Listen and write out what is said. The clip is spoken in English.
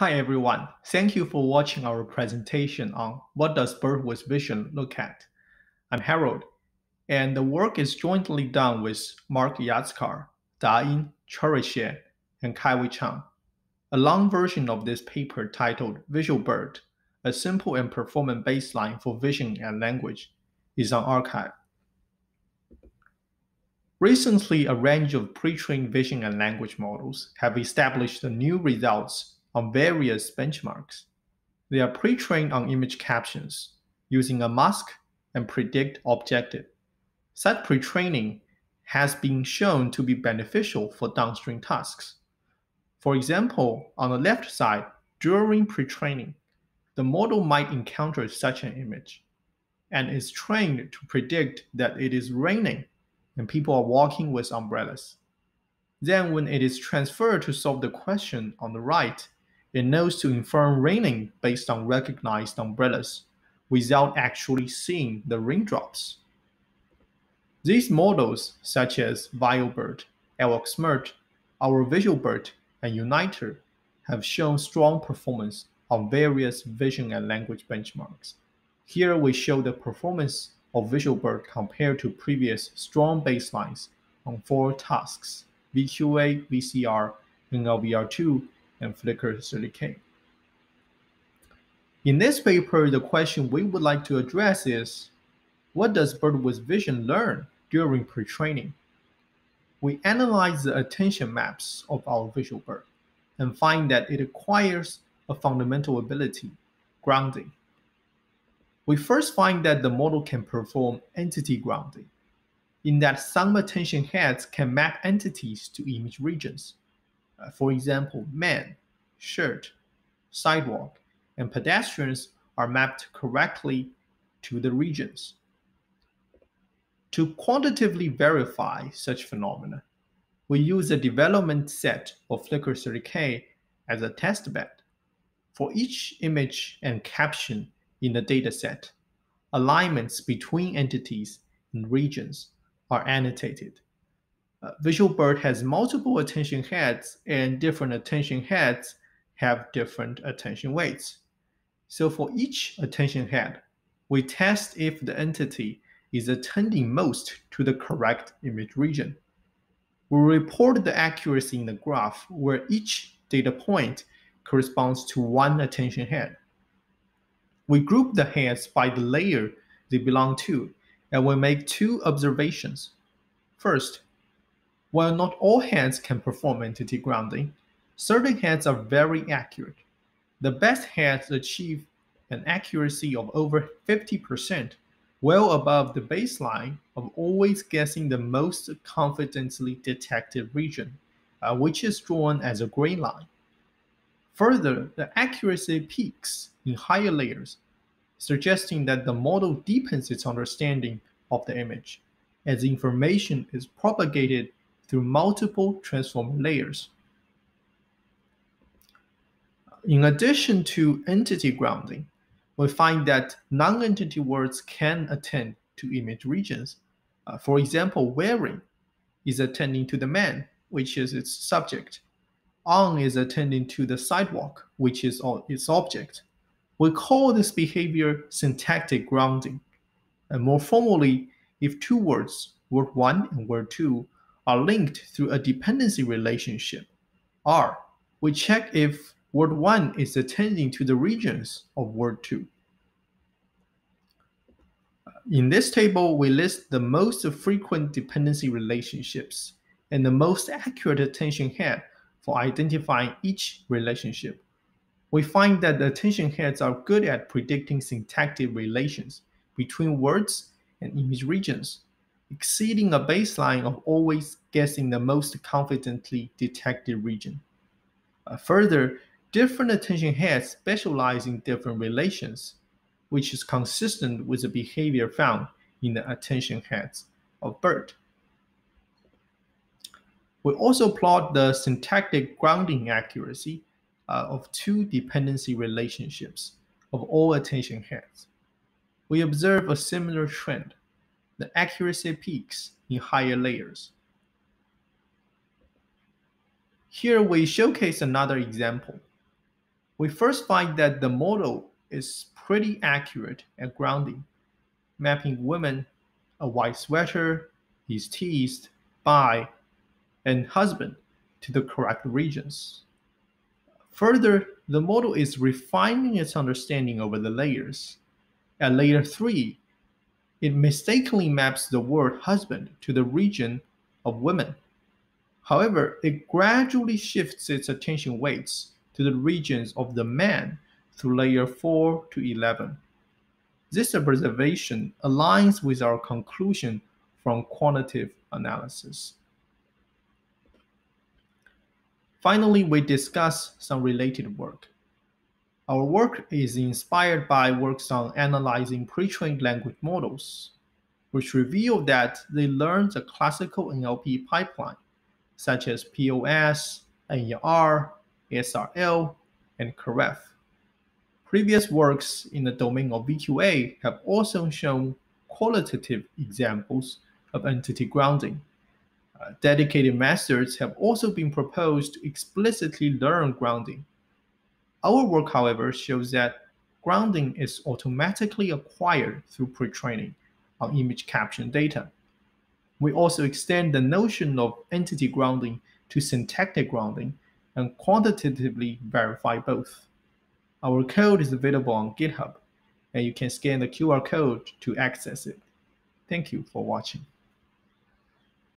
Hi everyone, thank you for watching our presentation on what does BERT with vision look at. I'm Harold, and the work is jointly done with Mark Yatskar, Da Yin, Xue, and Kai-Wei Chang. A long version of this paper titled VisualBERT, a simple and performant baseline for vision and language, is on arXiv. Recently, a range of pre-trained vision and language models have established new results on various benchmarks. They are pre-trained on image captions using a mask and predict objective. Such pre-training has been shown to be beneficial for downstream tasks. For example, on the left side, during pre-training, the model might encounter such an image and is trained to predict that it is raining and people are walking with umbrellas. Then when it is transferred to solve the question on the right, it knows to infer raining based on recognized umbrellas without actually seeing the raindrops. These models, such as ViLBERT, LXMERT, Our VisualBERT, and UNITER, have shown strong performance on various vision and language benchmarks. Here we show the performance of VisualBERT compared to previous strong baselines on four tasks VQA, VCR, NLVR2, and Flickr 30K. In this paper, the question we would like to address is, what does BERT with vision learn during pre-training? We analyze the attention maps of our VisualBERT and find that it acquires a fundamental ability, grounding. We first find that the model can perform entity grounding, in that some attention heads can map entities to image regions. Uh, for example, man, shirt, sidewalk, and pedestrians are mapped correctly to the regions. To quantitatively verify such phenomena, we use a development set of Flickr 30K as a testbed. For each image and caption in the dataset, alignments between entities and regions are annotated. Uh, VisualBERT has multiple attention heads, and different attention heads have different attention weights. So for each attention head, we test if the entity is attending most to the correct image region. We report the accuracy in the graph where each data point corresponds to one attention head. We group the heads by the layer they belong to, and we make two observations. First, while not all heads can perform entity grounding, certain heads are very accurate. The best heads achieve an accuracy of over 50%, well above the baseline of always guessing the most confidently detected region, uh, which is drawn as a gray line. Further, the accuracy peaks in higher layers, suggesting that the model deepens its understanding of the image as information is propagated through multiple transform layers. In addition to entity grounding, we find that non-entity words can attend to image regions. Uh, for example, wearing is attending to the man, which is its subject. On is attending to the sidewalk, which is its object. We call this behavior syntactic grounding. And more formally, if two words, word 1 and word 2, are linked through a dependency relationship. R, we check if word 1 is attending to the regions of word 2. Uh, in this table, we list the most frequent dependency relationships and the most accurate attention head for identifying each relationship. We find that the attention heads are good at predicting syntactic relations between words and image regions exceeding a baseline of always guessing the most confidently detected region. Uh, further, different attention heads specialize in different relations, which is consistent with the behavior found in the attention heads of BERT. We also plot the syntactic grounding accuracy uh, of two dependency relationships of all attention heads. We observe a similar trend the accuracy peaks in higher layers. Here we showcase another example. we first find that the model is pretty accurate at grounding, mapping women, a white sweater, he's teased, by, and husband to the correct regions. Further, the model is refining its understanding over the layers. At layer 3, it mistakenly maps the word husband to the region of women. However, it gradually shifts its attention weights to the regions of the man through layer 4 to 11. This observation aligns with our conclusion from quantitative analysis. Finally, we discuss some related work. Our work is inspired by works on analyzing pre-trained language models, which reveal that they learn the classical NLP pipeline, such as POS, NER, SRL, and coref. Previous works in the domain of VQA have also shown qualitative examples of entity grounding. Uh, dedicated methods have also been proposed to explicitly learn grounding. Our work, however, shows that grounding is automatically acquired through pre-training on image caption data. We also extend the notion of entity grounding to syntactic grounding and quantitatively verify both. Our code is available on GitHub, and you can scan the QR code to access it. Thank you for watching.